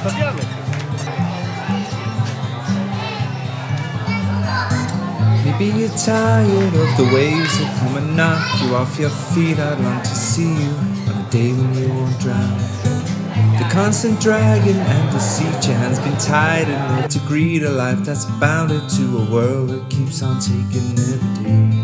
Maybe you're tired of the waves that come and knock you off your feet. I'd long to see you on a day when you won't drown. The constant dragging and the your hand's been tied in no to greet a life that's bounded to a world that keeps on taking every day.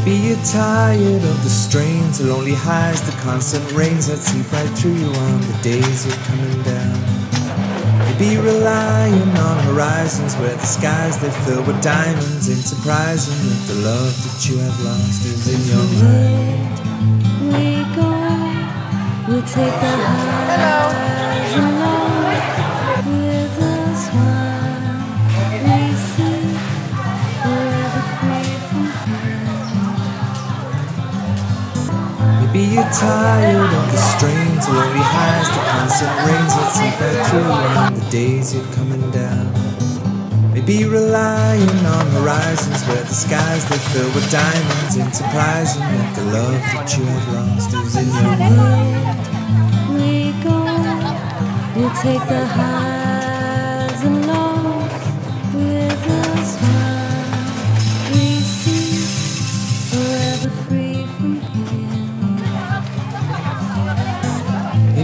Maybe you're tired of the strains, the lonely highs, the constant rains that seep right through you on the days you're coming down. Maybe you're relying on horizons where the skies they fill with diamonds, ain't surprising that the love that you have lost is in your mind. we go, we'll take the highs and You're tired of the strains, the lonely highs, the constant rains that seep right through on the days you're coming down. Maybe relying on horizons where the skies they fill with diamonds, ain't surprising that the love that you have lost is in your mind. we go, we'll take the highs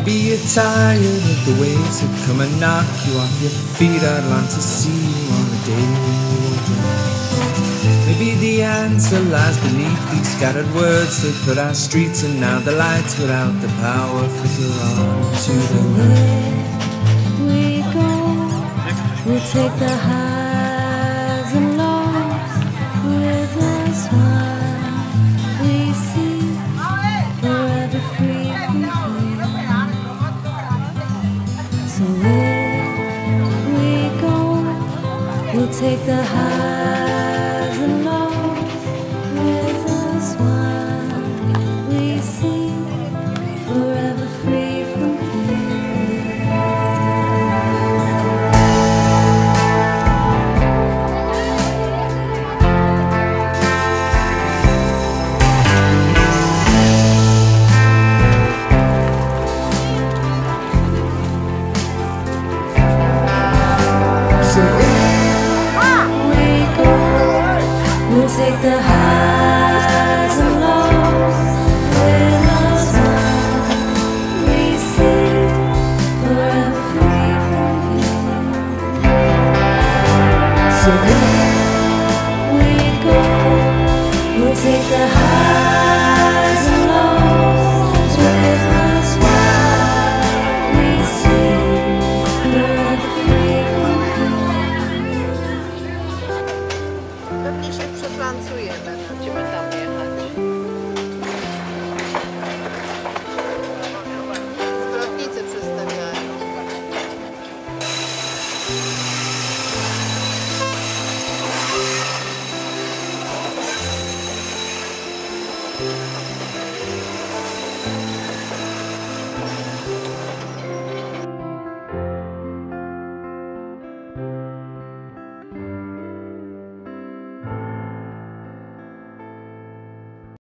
Maybe you're tired of the waves that come and knock you off your feet. I'd long to see you on the day when you will drown. Maybe the answer lies beneath these scattered words that put our streets and now the lights without the power flicker on into the night. we go. We'll take the highs we'll take the highs So